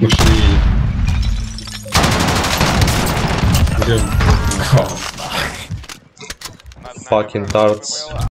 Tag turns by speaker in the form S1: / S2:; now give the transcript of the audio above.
S1: Musi... Gdzie... Go. Fucking darts.